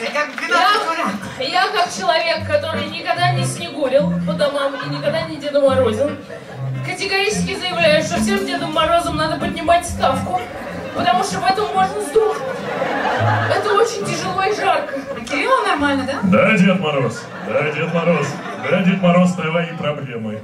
Я, я как человек, который никогда не снегурил по домам и никогда не Деду Морозил, категорически заявляю, что всем Дедом Морозом надо поднимать ставку, потому что в этом можно сдохнуть. Это очень тяжело и жарко. Кирилл Кирилла нормально, да? Да, Дед Мороз. Да, Дед Мороз. Да, Дед Мороз, твои проблемы.